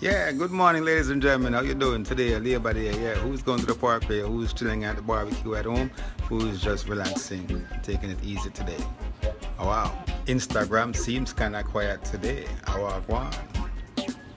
Yeah, good morning, ladies and gentlemen. How you doing today? Labor Day. Yeah, who's going to the park here? Who's chilling at the barbecue at home? Who's just relaxing, taking it easy today? Oh wow. Instagram seems kind of quiet today. How are you?